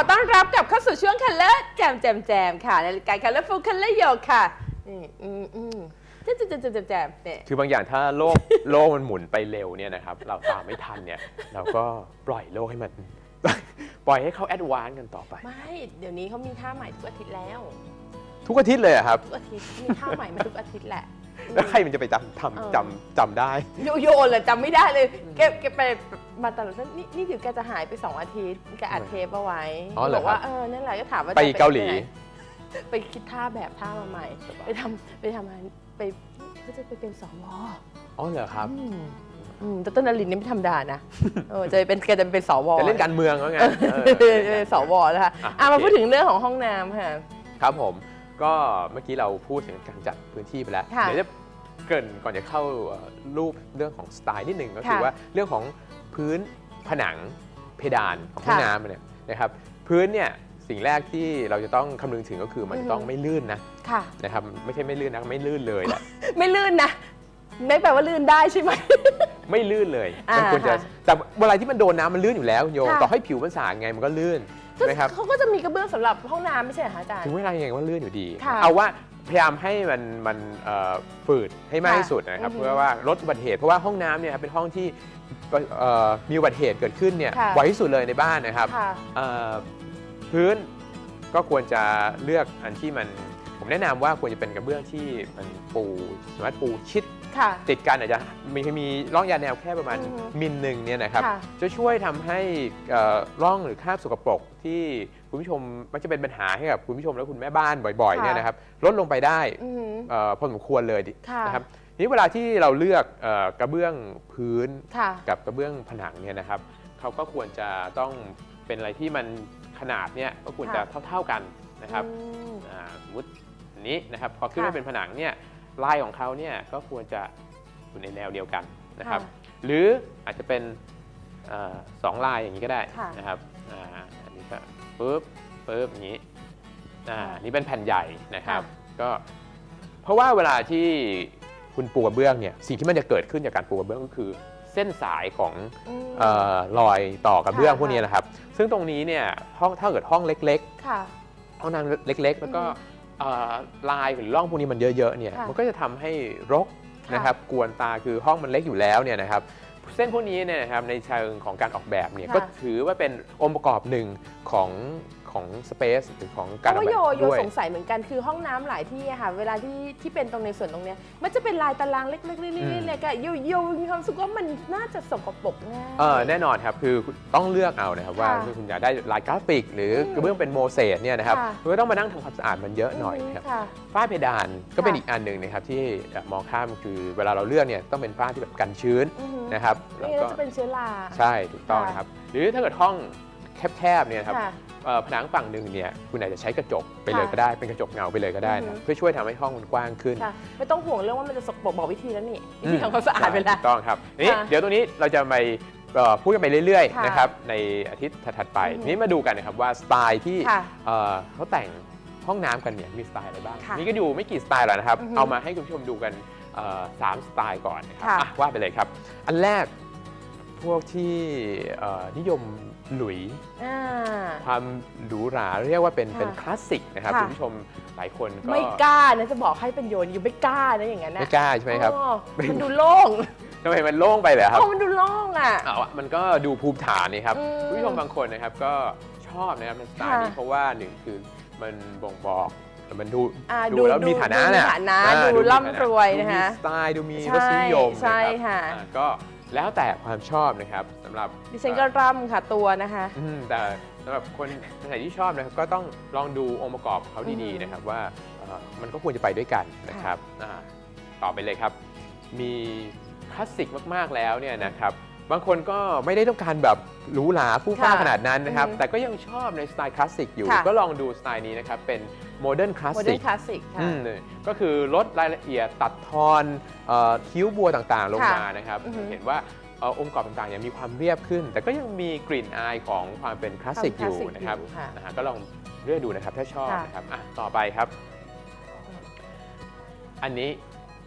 อต้อนรับกลับเข้าสู่ช่วง Color Jam Jam Jam ค่ะในรายการ Colorful Color Yo ค่ะนี่อืมอืม Jam Jam Jam Jam Jam เนี่ยคือบางอย่างถ้าโลกโลกมันหมุนไปเร็วเนี่ยนะครับเราตามไม่ทันเนี่ย เราก็ปล่อยโลกให้มัน ปล่อยให้เขา advance กันต่อไป ไม่เดี๋ยวนี้เขามีท่าใหม่ทุกอาทิตย์แล้ว ทุกอาทิตย์เลยอะครับ ทุกอาทิตย์มีท่าใหม่มาทุกอาทิตย์แหละแล้วใครมันจะไปจำเออทำจำจำได้ โยโย่เลยจำไม่ได้เลยแกแกไป มาตลอดนี่นี่เดี๋ยวแกจะหายไปสองอาทิตย์ แกอัดเทปเอาไว้อ๋อเหรอบอกว่าครับ เออนั่นแหละก็ถามว่าไปจะเกาหลีที่ไนไปคิดท่าแบบท่ามาใหม่ ไปทำไปทำงานไปก็จะไปเป็นสวอ๋อเหรอครับ อืมอืมแต่ต้นนรินทร์นี่ไม่ธรรมดานะเออจะเป็นแกจะเป็นสวจะเล่นการเมืองว่าไงนเออเออเป็นสวนะคะอะอะมาโอเคพูดถึงเรื่องของห้องน้ำค่ะ ครับผม ก็เมื่อกี้เราพูดถึงการจัดพื้นที่ไปแล้ว ค่ะเดี๋ยวจะเกรินก่อนจะเข้าเอ่อรูปเรื่องของสไตล์นิดหนึ่งก็คือค่ะ ว่าเรื่องของ พื้นผนังเพดานของห้องค่ะน้ำเนี่ยนะครับพื้นเนี่ยสิ่งแรกที่เราจะต้องคำนึงถึงก็คือมันอือจะฮึต้องไม่ลื่นนะค่ะนะครับไม่ใช่ไม่ลื่นนะไม่ลื่นเลยแหละไม่ลื่นนะไม่แปลว่าลื่นได้ใช่ไหมไม่ลื่นเลยอ่ามันควรจะค่ะแต่เวลาที่มันโดนน้ำมันลื่นอยู่แล้วคุณโยค่ะต่อให้ผิวมันสะอาดไงมันก็ลื่นใช่ไหมครับเขาก็จะมีกระเบื้องสำหรับห้องน้ำไม่ใช่เหรอคะอาจารย์ถึงเวลายังไงก็ลื่นอยู่ดีค่ะเอาว่าพยายามให้มันมันเอ่อฝืดให้มากค่ะที่สุดนะครับอือฮึเพื่อว่าลดอุบัติเหตุเพราะว่าห้องน้ำเนี่ยเป็นห้องที่ เอ่อมีอุบัติเหตุเกิดขึ้นเนี่ยค่ะบ่อยที่สุดเลยในบ้านนะครับค่ะ เอ่อพื้นก็ควรจะเลือกอันที่มัน ผมแนะนำว่าควรจะเป็นกระเบื้องที่มันปูสามารถปูชิดค่ะ ติดกันอาจจะมีมีร่องยาแนวแค่ประมาณอือฮึ มิลหนึ่งเนี่ยนะครับ ค่ะ จะช่วยทำให้เอ่อร่องหรือคราบสกปรกที่คุณผู้ชมมักจะเป็นปัญหาให้กับคุณผู้ชมและคุณแม่บ้านบ่อยๆค่ะเนี่ยนะครับลดลงไปได้อือหือเอ่อพอสมควรเลยดิค่ะ นะครับที นี้เวลาที่เราเลือกเอ่อกระเบื้องพื้นค่ะ กับกระเบื้องผนังเนี่ยนะครับเขาก็ควรจะต้องเป็นอะไรที่มันขนาดเนี่ยก็ควรจะค่ะ เท่า ๆกันนะครับอืม อ่าสมมติอันนี้นะครับพอขึ้นค่ะมาเป็นผนังเนี่ยลายของเขาเนี่ยก็ควรจะอยู่ในแนวเดียวกันนะครับค่ะหรืออาจจะเป็นเออสองลายอย่างนี้ก็ได้ค่ะ นะครับอ่าอันนี้ก็ปุ๊บปุ๊บอย่างนี้อ่าค่ะนี่เป็นแผ่นใหญ่นะครับค่ะก็เพราะว่าเวลาที่ คุณปูกระเบื้องเนี่ยสิ่งที่มันจะเกิดขึ้นจากการปูกระเบื้องก็คือ เส้นสายของอืมเออรอยต่อกระเบื้องค่ะพวกนี้นะครับ ซึ่งตรงนี้เนี่ยห้องถ้าเกิดห้องเล็กๆค่ะห้องน้ำเล็ก ๆ แล้วก็เอ่อลายหรือร่องพวกนี้มันเยอะๆเนี่ยค่ะมันก็จะทำให้รกค่ะนะครับกวนตาคือห้องมันเล็กอยู่แล้วเนี่ยนะครับเส้นพวกนี้เนี่ยนะครับในเชิงของการออกแบบเนี่ยค่ะก็ถือว่าเป็นองค์ประกอบหนึ่งของ ของสเปซหรือของเพการราะออกว่าโยแบบโยด้วย สงสัยเหมือนกันคือห้องน้ำหลายที่อะค่ะ เวลาที่ที่เป็นตรงในส่วนตรงเนี้ยมันจะเป็นลายตารางเล็กๆอืมๆๆๆอะโยโยมีความรู้สึกว่ามันน่าจะสกปรกง่าย เออแน่นอนครับคือต้องเลือกเอานะครับว่าค่ะคุณอยากได้ลายกราฟิก หรืออกระเบื้องเป็นโมเสสเนี่ยนะครับค่ะ คุณก็ต้องมานั่งทำความสะอาดมันเยอะหน่อยนะครับ ค่ะ ฝ้าเพดานก็เป็นค่ะอีกอันหนึ่งนะครับที่มองข้ามคือเวลาเราเลือกเนี่ยต้องเป็นฝ้าที่แบบกันชื้นอือหือนะครับไม่แล้วงั้นก็จะเป็นเชื้อรา ใช่ถูกต้องค่ะ นะครับ หรือถ้าเกิดห้องแคบๆเนี่ยนะครับค่ะเอ่อ ผนังฝั่งหนึ่งเนี่ยคุณอาจจะใช้กระจกไปเลยค่ะก็ได้เป็นกระจกเงาไปเลยก็ได้อือนะฮึเพื่อช่วยทำให้ห้องมันกว้างขึ้นค่ะไม่ต้องห่วงเรื่องว่ามันจะสกปรกบอกวิธีแล้วนี่วิอืธีมทำความสะอาดไปแล้วถูกต้องครับนี่ค่ะเดี๋ยวตรงนี้เราจะไปเอ่อพูดกันไปเรื่อยค่ะๆนะครับในอาทิตย์ถัดๆไปอือฮึนี้มาดูกันนะครับว่าสไตล์ที่ค่ะเอ่อเขาแต่งห้องน้ำกันเนี่ยมีสไตล์อะไรบ้างค่ะนี่ก็ดูไม่กี่สไตล์หรอกนะครับอือฮึเอามาให้คุณผู้ชมดูกันเอ่อสามสไตล์ก่อนนะครับค่ะอะว่าไปเลยครับ อันแรกพวกที่เอ่อนิยม หลุย อ่า ความหรูหราเรียกว่าเป็นค่ะเป็นคลาสสิกนะครับค่ะ คุณผู้ชมหลายคนก็ไม่กล้านะจะบอกให้เป็นโยนอยู่ไม่กล้านะอย่างนั้นนะไม่กล้าใช่ไหมครับอ๋อมันดูโล่งทำไมมันโล่งไปเหรอครับ โอ้มันดูโล่งอะ เอาอะมันก็ดูภูมิฐานนี่ครับอืมคุณผู้ชมบางคนนะครับก็ชอบนะครับในสไตล์นี้ค่ะ เพราะว่าหนึ่งคือมันบ่งบอกมันดูอ่าดูแล้วมีฐานะดูมีน่ะฐานะอ่าดูมีฐาร่ำรวยนะคะดูมีสไตล์ดูมีใช่รสนิยมใช่นรับค่ะ อ่าก็ แล้วแต่ความชอบนะครับสำหรับดิฉันก็ร่ำค่ะตัวนะคะ อืมแต่สำหรับคนไหนที่ชอบนะครับก็ต้องลองดูองค์ประกอบของเขาดีอืม ๆนะครับว่าเอ่อมันก็ควรจะไปด้วยกันนะครับอ่าต่อไปเลยครับ มีคลาสสิกมากๆแล้วเนี่ยนะครับ บางคนก็ไม่ได้ต้องการแบบหรูหราฟู่ฟ้าค่ะขนาดนั้นนะครับอือฮึแต่ก็ยังชอบในสไตล์คลาสสิกอยู่ค่ะก็ลองดูสไตล์นี้นะครับ เป็น modern classic modern classic ค่ะก็คือลดรายละเอียดตัดทอนเอ่อคิ้วบัวต่างๆ ลงค่ะมานะครับอือฮึเห็นว่าเอ่อองค์ประกอบต่างๆยังมีความเรียบขึ้น แต่ก็ยังมีกลิ่นอายของความเป็นคลาสสิกอยู่ความคลาสสิกนะครับอยู่ค่ะนะฮะก็ลองเลือกดูนะครับถ้าชอบค่ะนะครับอะต่อไปครับ อันนี้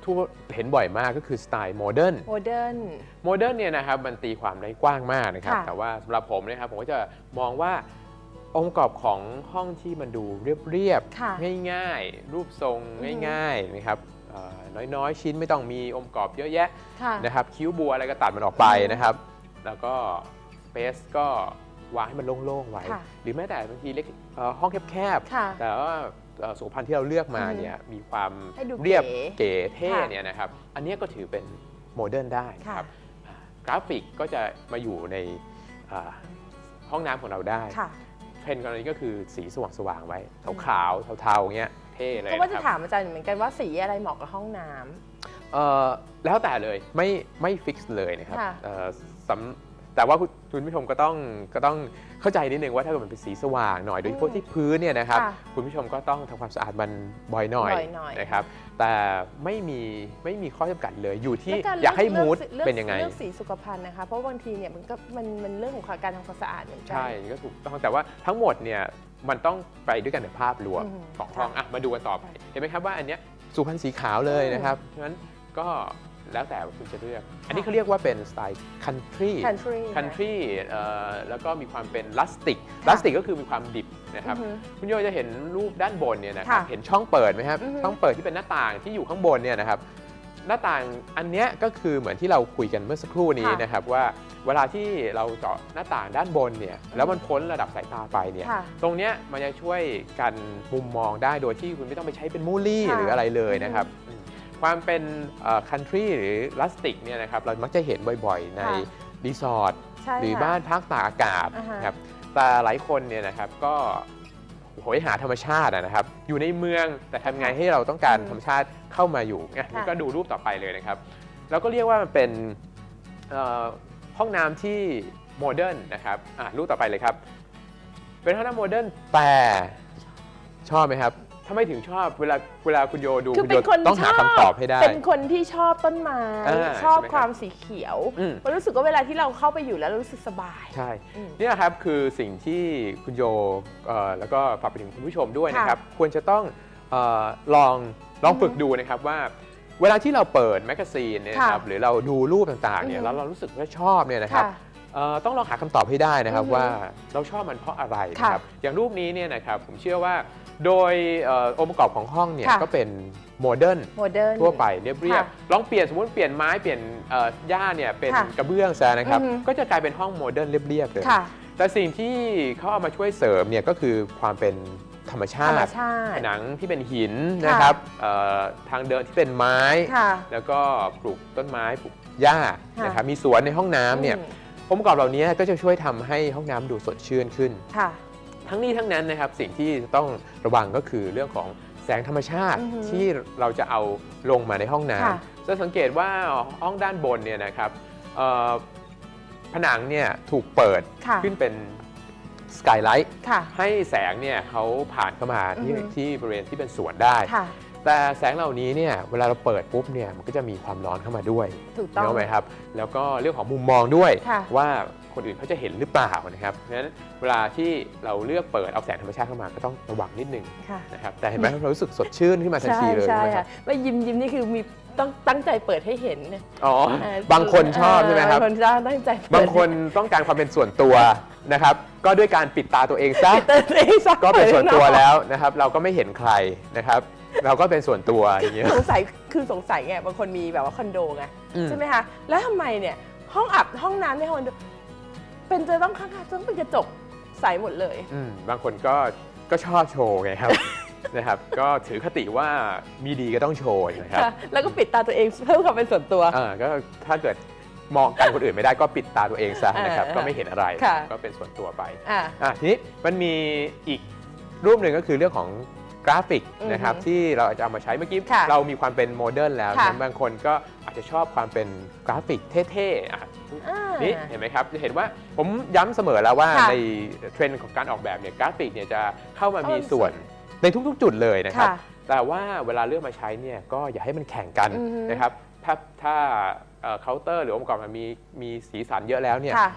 ทั่วเห็นบ่อยมากก็คือสไตล์ modern modern modern เนี่ยนะครับมันตีความได้กว้างมากนะครับค่ะแต่ว่าสำหรับผมนะครับผมก็จะมองว่าองค์ประกอบของห้องที่มันดูเรียบค่ะๆง่ายๆ รูปทรงอือฮึง่ายๆนะครับเอ่อน้อยๆ ชิ้นไม่ต้องมีองค์ประกอบเยอะแยะค่ะนะครับคิ้วบัวอะไรก็ตัดมันออกไปอืมนะครับ แล้วก็ space ก็วางให้มันโล่งๆไว้ค่ะหรือแม้แต่บางทีเล็กเอ่อห้องแคบค่ะๆแต่ว่า เอ่อสุขภัณฑ์ที่เราเลือกมาอือฮึเนี่ยมีความให้ดูเรียบเก๋เก๋เท่ค่ะเนี่ยนะครับ อันเนี้ยก็ถือเป็น modern ได้นะค่ะครับอ่ากราฟิกก็จะมาอยู่ในอ่าห้องน้ำของเราได้ค่ะเทรนด์กรณีก็คือสีสว่างๆไว้ขาวๆเทาๆเงี้ยเท่เลยก็ว่าจะนะครับถามอาจารย์เหมือนกันว่าสีอะไรเหมาะกับห้องน้ำเอ่อแล้วแต่เลยไม่ไม่ fix เลยนะครับค่ะเอ่อสำ แต่ว่าคุณคุณผู้ชมก็ต้องก็ต้องเข้าใจนิดนึงว่าถ้าเกิดมันเป็นสีสว่างหน่อยโดยเฉพาะที่พื้นเนี่ยนะครับ ค่ะคุณผู้ชมก็ต้องทำความสะอาดมันบ่อยหน่อยบ่อยหน่อย นะครับ แต่ไม่มีไม่มีข้อจำกัดเลยอยู่ที่แล้วรอยากให้เลืมูดลือกเป็นยังไง เลือกสีสุขภัณฑ์นะคะ เพราะบางทีเนี่ยมันก็มันมันเรื่องของการทำความสะอาดเหมือนกั ใช่ก็ถูกต้องแต่ว่าทั้งหมดเนี่ยมันต้องไปด้วยกันในภาพรวมอืมของห้องค่ะอะมาดูกันต่อไป เห็นไหมครับว่าอันเนี้ยสุพรรณสีขาวเลยอืมนะครับฉะนั้นก็ แล้วแต่ว่าคุณจะเลือก อันนี้เขาเรียกว่าเป็นสไตล์ country country country เอ่อแล้วก็มีความเป็นลัสติกลัสติกก็คือมีความดิบนะครับอือฮึคุณโยจะเห็นรูปด้านบนเนี่ยนะครับค่ะเห็นช่องเปิดไหมครับอือฮึช่องเปิดที่เป็นหน้าต่างที่อยู่ข้างบนเนี่ยนะครับ หน้าต่างอันเนี้ยก็คือเหมือนที่เราคุยกันเมื่อสักครู่นี้ค่ะนะครับว่าเวลาที่เราเจาะหน้าต่างด้านบนเนี่ยแล้วมันพ้นระดับสายตาไปเนี่ยค่ะตรงเนี้ยมันจะช่วยกันมุมมองได้โดยที่คุณไม่ต้องไปใช้เป็นมูลลี่ค่ะหรืออะไรเลยอือฮึนะครับอืม ความเป็น country หรือ rustic เนี่ยนะครับเรามักจะเห็นบ่อยๆ ในค่ะรีสอร์ทใช่หรือค่ะบ้านพักตากอากาศอ่าฮะนะครับแต่หลายคนเนี่ยนะครับก็โหยหาธรรมชาติอะนะครับ อยู่ในเมืองแต่ทำไงให้เราต้องการอืมธรรมชาติเข้ามาอยู่เนี่ยค่ะก็ดูรูปต่อไปเลยนะครับเราก็เรียกว่ามันเป็นเอ่อห้องน้ำที่ modern นะครับอะรูปต่อไปเลยครับ เป็นห้องน้ำ modern แต่ชอบไหมครับถ้า ไม่ถึงชอบเวลาเวลาคุณโยดูคือคุณเป็โยนคนต้องหาชอบคำตอบให้ได้ เป็นคนที่ชอบต้นไม้อ่าชอบใช่ไหมครับความสีเขียวอืม มันรู้สึกว่าเวลาที่เราเข้าไปอยู่แล้วเรารู้สึกสบาย ใช่อืมนี่นะครับคือสิ่งที่คุณโยเอ่อแล้วก็ฝากไปถึงคุณผู้ชมด้วยค่ะนะครับ ควรจะต้องเออลองลองอือฮึฝึกดูนะครับว่า เวลาที่เราเปิดแมกกาซีนเนี่ยนะครับค่ะหรือเราดูรูปต่างๆเนี่ยอือฮึแล้วเรารู้สึกว่าชอบเนี่ยนะครับ ค่ะ เอ่อต้องลองหาคำตอบให้ได้นะครับอือฮึว่าเราชอบมันเพราะอะไรนะครับค่ะ อย่างรูปนี้เนี่ยนะครับผมเชื่อว่าโดยเอ่อองค์ประกอบของห้องเนี่ยค่ะ ก็เป็น modern modern ทั่วไปเรียบเรียบค่ะลองเปลี่ยนสมมติเปลี่ยนไม้เปลี่ยนเอ่อหญ้าเนี่ยเป็นค่ะกระเบื้องซะนะครับอือฮึ ก็จะกลายเป็นห้อง modern เรียบๆเลยค่ะแต่สิ่งที่เขาเอามาช่วยเสริมเนี่ยก็คือความเป็นธรรมชาติ ธรรมชาติผนังที่เป็นหินค่ะนะครับเอ่อทางเดินที่เป็นไม้ ค่ะ แล้วก็ปลูกต้นไม้ปลูกหญ้าค่ะนะครับมีสวนในห้องน้ำเนี่ยอืม องค์ประกอบเหล่านี้ก็จะช่วยทำให้ห้องน้ำดูสดชื่นขึ้นค่ะ ทั้งนี้ทั้งนั้นนะครับสิ่งที่ต้องระวังก็คือเรื่องของแสงธรรมชาติอือฮึที่เราจะเอาลงมาในห้องน้ค่ะำจะสังเกตว่าห้องด้านบนเนี่ยนะครับเอ่อผนังเนี่ยถูกเปิดค่ะขึ้นเป็นสกายไลท์ค่ะให้แสงเนี่ยเขาผ่านเข้ามาที่อือฮึที่บริเวณที่เป็นสวนได้ค่ะ แต่แสงเหล่านี้เนี่ยเวลาเราเปิดปุ๊บเนี่ยมันก็จะมีความร้อนเข้ามาด้วยถูกต้องเนกไหมครับ แล้วก็เรื่องของมุมมองด้วยค่ะว่าคนอื่นเขาจะเห็นหรือเปล่านะครับเพราะฉะนั้นเวลาที่เราเลือกเปิดเอาแสงธรรมชาติเข้ามาก็ต้องระวังนิดนึงค่ะนะครับแต่เห็นไหมเรารู้สึกสดชื่นขึ้นมาทันใช่ทีเลยใช่ไหมครัค่ะบว่ายิ้มยิ้มนี่คือมีต้องตั้งใจเปิดให้เห็นเนี่ยอ๋อเอ่อบางคนชอบใช่ไหมครับบางคนชอบตั้งใจเปิดบางคนต้องการความเป็นส่วนตัว นะครับก็ด้วยการปิดตาตัวเองซะเติมเองสักก็เป็นส่วนตัวหอยแล้วนะครับ เราก็ไม่เห็นใครนะครับ เราก็เป็นส่วนตัวอย่างเงี้ยสงสัยคือสงสัยไงบางคนมีแบบว่าคอนโดไงอืมใช่ไหมคะแล้วทำไมเนี่ยห้องอับห้องน้ำในคอนโดเป็นจะต้องข้างๆต้องเป็นกระจกใสหมดเลยอืมบางคนก็ก็ชอบโชว์ไงครับนะครับก็ถือคติว่ามีดีก็ต้องโชว์นะครับค่ะแล้วก็ปิดตาตัวเองเพิ่มความเป็นส่วนตัวอ่าก็ถ้าเกิด มองกันคนอื่นไม่ได้ก็ปิดตาตัวเองซะนะครับเออก็ไม่เห็นอะไรค่ะก็เป็นส่วนตัวไปอ่าอะทีนี้มันมีอีกรูปหนึ่งก็คือเรื่องของกราฟิกอือฮึนะครับที่เราจะเอามาใช้เมื่อกี้ค่ะเรามีความเป็น modern แล้วค่ะนะบางคนก็อาจจะชอบความเป็นกราฟิกเท่ๆอะอ่านี่เห็นไหมครับจะเห็นว่าผมย้ำเสมอแล้วว่าค่ะในเทรนด์ของการออกแบบเนี่ยกราฟิกเนี่ยจะเข้ามามีเข้ามามีส่ส่วนในทุกๆ จุดเลยนะครับค่ะแต่ว่าเวลาเลือกมาใช้เนี่ยก็อย่าให้มันแข่งกันอือฮึนะครับถ้าถ้า เคาน์เตอร์หรือองค์ประกอบมันมีมีสีสันเยอะแล้วเนี่ยค่ะ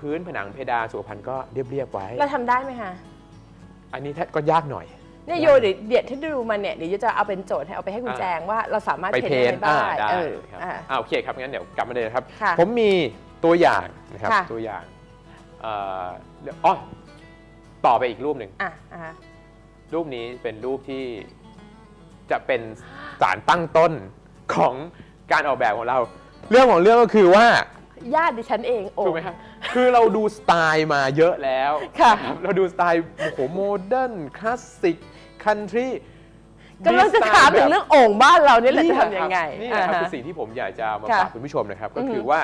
พื้นผนังเพดานสุขภัณฑ์ก็เรียบๆไว้ เราทำได้ไหมคะอันนี้ก็ยากหน่อย เนี่ยโยเดี๋ยวเดี๋ยวที่ดูมันเนี่ยเดี๋ยวโยจะเอาเป็นโจทย์ให้เอาไปให้คุณอ่า แจงว่าเราสามารถไปเพ้นเพ้นอะไรท์ได้อ่าได้เออครับอ่า อ่าโอเคครับงั้นเดี๋ยวกลับมาเลยนะครับ ค่ะผมมีตัวอย่างนะครับค่ะ ตัวอย่างเอ่อเดี๋ยวอ๋อต่อไปอีกรูปหนึ่ง อะอะฮะรูปนี้เป็นรูปที่จะเป็นสารตั้งต้นของการออกแบบของเรา เรื่องของเรื่องก็คือว่าญาติดิฉันเองโอ้ ถูกไหมครับคือเราดูสไตล์มาเยอะแล้วค่ะรับเราดูสไตล์โอ้โหโมเดิร์นคลาสสิกคันทรี กำลังจะถามถึงเรื่องโอ่งบ้านเราเนี่ยแหละจะทำยังไงนี่แหละครับอ่าฮะ คือสิ่งที่ผมอยากจะมาค่ะฝากคุณผู้ชมนะครับ ก็อือฮึคือว่า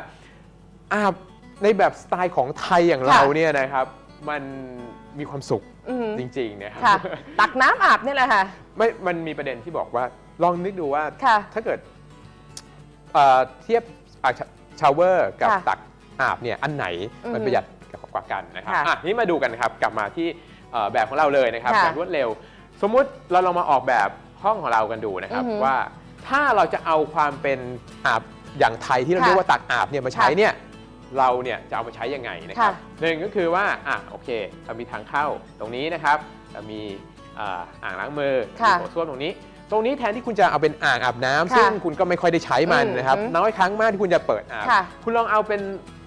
อาบในแบบสไตล์ของไทยอย่างค่ะเราเนี่ยนะครับ มันมีความสุขอืมจริงๆนะครับค่ะ ตักน้ำอาบเนี่ยแหละค่ะ ไม่มันมีประเด็นที่บอกว่าลองนึกดูว่า ค่ะ ถ้าเกิด เอ่อเทียบชาวเวอร์กับค่ะตักอาบเนี่ยอันไหนมันอือฮึประหยัดกว่ากันนะครับค่ะอะนี่มาดูกันนะครับกลับมาที่เอ่อแบบของเราเลยนะครับค่ะแบบรวดเร็ว สมมุติเราลองมาออกแบบห้องของเรากันดูนะครับอือฮึว่าถ้าเราจะเอาความเป็นอาบอย่างไทยที่เราค่ะเรียกว่าตักอาบเนี่ยมาใช้ค่ะเนี่ยเราเนี่ยจะเอามาใช้ยังไงนะครับค่ะหนึ่งก็คือว่าอะโอเคเรามีทางเข้าตรงนี้นะครับเรามีอ่าอ่างล้างมือค่ะมีโถส้วมตรงนี้ ตรงนี้แทนที่คุณจะเอาเป็นอ่างอาบน้ำค่ะซึ่งคุณก็ไม่ค่อยได้ใช้มันอืมนะครับอืมน้อยครั้งมากที่คุณจะเปิดอาบค่ะ คุณลองเอาเป็น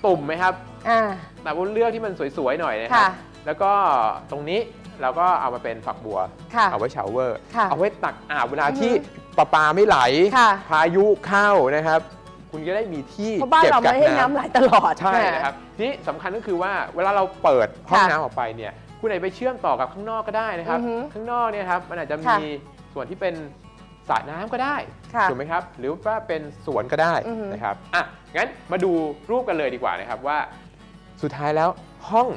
ตุ่มไหมครับ อ่า แต่ว่าเลือกที่มันสวยๆหน่อยนะครับ ค่ะแล้วก็ตรงนี้เราก็เอามาเป็นฝักบัว ค่ะเอาไว้ชาวเวอร์ ค่ะเอาไว้ตักอาบเวลาอือฮึที่ประปาไม่ไหล ค่ะ พายุเข้านะครับ คุณก็ได้มีที่เพราะบ้านเก็บเรากัไม่กให้น้ำน้ำไหลตลอด ใช่นะครับนี่สำคัญก็คือว่าเวลาเราเปิดห้องค่ะน้ำออกไปเนี่ย คุณอาจไปเชื่อมต่อกับข้างนอกก็ได้นะครับ อือฮึข้างนอกเนี่ยครับมันอาจจะค่ะมี ส่วนที่เป็นสระน้ำก็ได้ค่ะถูกไหมครับ หรือว่าเป็นสวนก็ได้อือฮึ นะครับอะงั้นมาดูรูปกันเลยดีกว่านะครับว่า สุดท้ายแล้วห้อง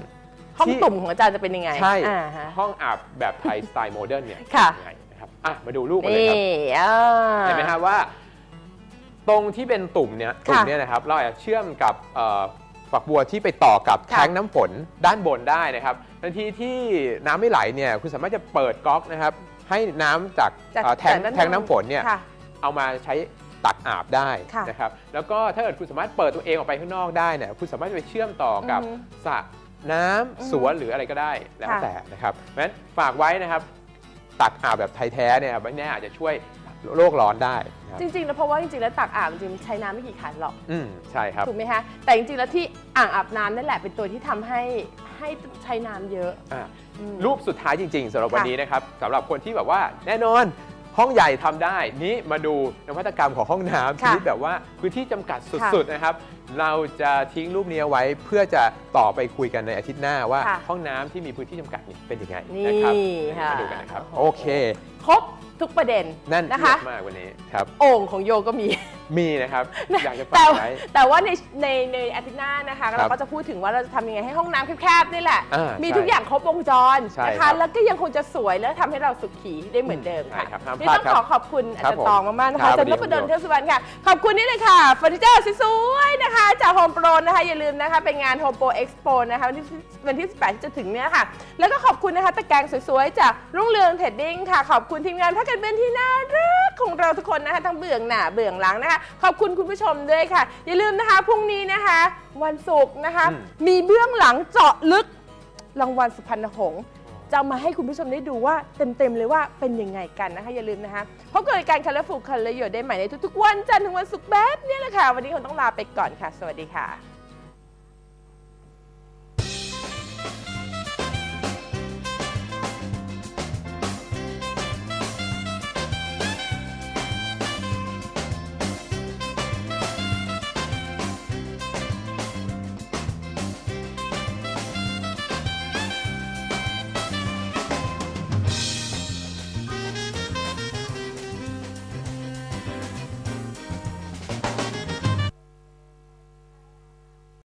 ห้องที่ ตุ่มของอาจารย์จะเป็นยังไงใช่ อ่าฮะ ห้องอาบแบบไทยสไตล์โมเดิร์นเนี่ยค่ะ เป็นยังไงนะครับอะมาดูรูปกันเลยนี่ครับ อ่า เห็นไหมครับว่าตรงที่เป็นตุ่มเนี่ยค่ะตุ่มเนี่ยนะครับเราอาจจะเชื่อมกับเอ่อฝักบัวที่ไปต่อกับค่ะแท้งน้ำฝนด้านบนได้นะครับทันทีที่น้ำไม่ไหลเนี่ยคุณสามารถจะเปิดก๊อกนะครับ ให้น้ำจากจากเอ่อแท้งจากด้านบนแท้งน้ำฝนเนี่ยค่ะ เอามาใช้ตักอาบได้ค่ะนะครับแล้วก็ถ้าเกิดคุณสามารถเปิดตัวเองออกไปข้างนอกได้เนี่ยคุณสามารถจะไปเชื่อมต่อกับอือฮึสระน้ำอือฮึสวนหรืออะไรก็ได้แล้วค่ะ แต่นะครับเพราะฉะนั้นฝากไว้นะครับ ตักอาบแบบไทยแท้เนี่ยไม่แน่อาจจะช่วย โลกร้อนได้นะครับจริงๆแล้วเพราะว่าจริงๆแล้วตักอาบจริงๆใช้น้ำไม่กี่ขันหรอก อืมใช่ครับ ถูกไหมคะแต่จริงๆแล้วที่อ่างอาบน้ำนั่นแหละเป็นตัวที่ทำให้ให้ใช้น้ำเยอะ อะอืมรูปสุดท้ายจริงๆสำหรับค่ะวันนี้นะครับสำหรับคนที่แบบว่าแน่นอนห้องใหญ่ทำได้ นี้มาดูนวัตกรรมของห้องน้ำชค่ะนิดแบบว่าพื้นที่จำกัดค่ะสุดๆนะครับ เราจะทิ้งรูปนี้เอาไว้เพื่อจะต่อไปคุยกันในอาทิตย์หน้าว่า ค่ะ ห้องน้ำที่มีพื้นที่จำกัดนี่เป็นยังไงนี่นะครับค่ะมาดูกันนะครับโอ้โอโหเค ครบ ทุกประเด็นนั่นนะเยคะอะมากวันนี้ครับโอ่งของโยก็มี มีนะครับ อยากจะฝาแต่กว่าไว้แต่ว่าในในในอาทิตย์หน้านะคะครัเราบก็จะพูดถึงว่าเราจะทำยังไงให้ห้องน้ำแคบๆนี่แหละอ่ามีใช่ทุกอย่างครบวงจรใช่นะครัคะบแล้วก็ยังคงจะสวยและทำให้เราสุขีได้เหมือนเดิมใช่ค่ะครับห้ามนี่พลาดต้องครับขอขอบคุณอาครัจาบรย์ตองมากๆนะครัคะบอาจารย์นพดลเทพสุวรรณค่ะ ขอบคุณนี่เลยค่ะเฟอร์นิเจอร์สวยๆนะคะ จากโฮมโปรนะคะอย่าลืมนะคะเป็นงานโฮมโปรเอ็กซ์โปนะคะวันที่วันที่ 18 ที่จะถึงเนี้ยค่ะ แล้วก็ขอบคุณนะคะตะแกรงสวยๆจากรุ่งเรืองเทรดดิ้งค่ะขอบคุณทีมงานพักกันเป็นที่น่ารักของเราทุกคนนะคะ ทั้งเบื้องหน้าเบื้องหลังนะคะ ขอบคุณคุณผู้ชมด้วยค่ะ อย่าลืมนะคะพรุ่งนี้นะคะ วันศุกร์นะคะ อืม มีเบื้องหลังเจาะลึกรางวัลสุพรรณหงษ์จะเอามาให้คุณผู้ชมได้ดูว่าเต็มๆเลยว่าเป็นยังไงกันนะคะ อย่าลืมนะคะพบกับรายการ Colourful Colouryo ได้ใหม่ในทุกๆ วันจันทร์ถึงวันศุกร์แบบนี้แหละค่ะวันนี้คงต้องลาไปก่อนค่ะ สวัสดีค่ะ